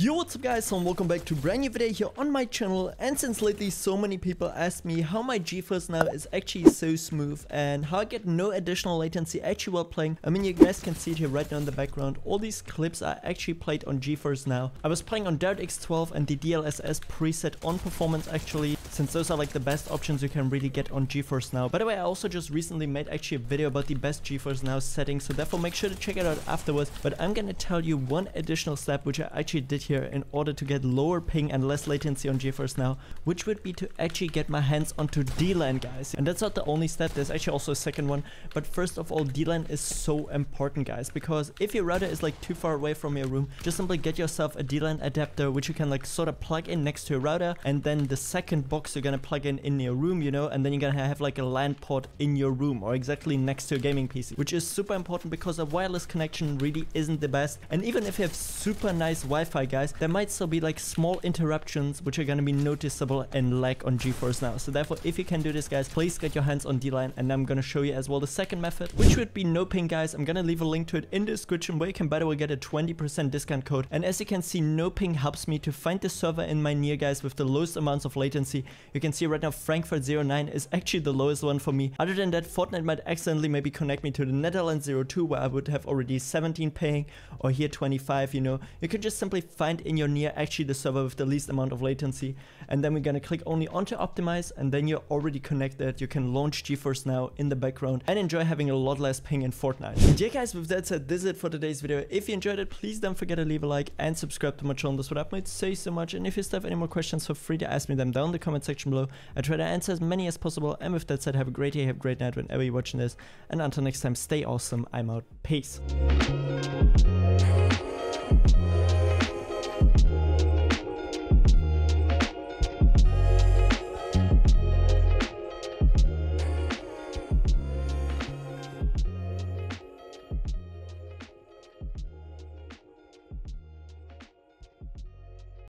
Yo what's up guys and welcome back to brand new video here on my channel and since lately so many people ask me how my GeForce now is actually so smooth and how I get no additional latency actually while playing. I mean you guys can see it here right now in the background. All these clips are actually played on GeForce now. I was playing on DirectX 12 and the DLSS preset on performance actually since those are like the best options you can really get on GeForce now. By the way I also just recently made actually a video about the best GeForce now settings so therefore make sure to check it out afterwards but I'm gonna tell you one additional step which I actually did here in order to get lower ping and less latency on GeForce Now, which would be to actually get my hands onto DLAN, guys. And that's not the only step, there's actually also a second one. But first of all, DLAN is so important, guys, because if your router is like too far away from your room, just simply get yourself a DLAN adapter, which you can like sort of plug in next to your router. And then the second box you're gonna plug in in your room, you know, and then you're gonna have like a LAN port in your room or exactly next to your gaming PC, which is super important because a wireless connection really isn't the best. And even if you have super nice Wi-Fi, guys, there might still be like small interruptions which are to be noticeable and lag on GeForce Now. So therefore, if you can do this, guys, please get your hands on DLAN and I'm to show you as well the second method, which would be NoPing, guys. I'm to leave a link to it in the description where you can, by the way, get a 20% discount code. And as you can see, NoPing helps me to find the server in my near, guys, with the lowest amounts of latency. You can see right now Frankfurt 09 is actually the lowest one for me. Other than that, Fortnite might accidentally maybe connect me to the Netherlands 02 where I would have already 17 ping or here 25, you know. You can just simply find in your near actually the server with the least amount of latency. And then we're gonna click only onto optimize and then you're already connected. You can launch GeForce Now in the background and enjoy having a lot less ping in Fortnite. And yeah guys, with that said, this is it for today's video. If you enjoyed it, please don't forget to leave a like and subscribe to my channel. This would help me say so much. And if you still have any more questions, feel free to ask me them down in the comment section below. I try to answer as many as possible. And with that said, have a great day, have a great night whenever you're watching this. And until next time, stay awesome. I'm out. Peace.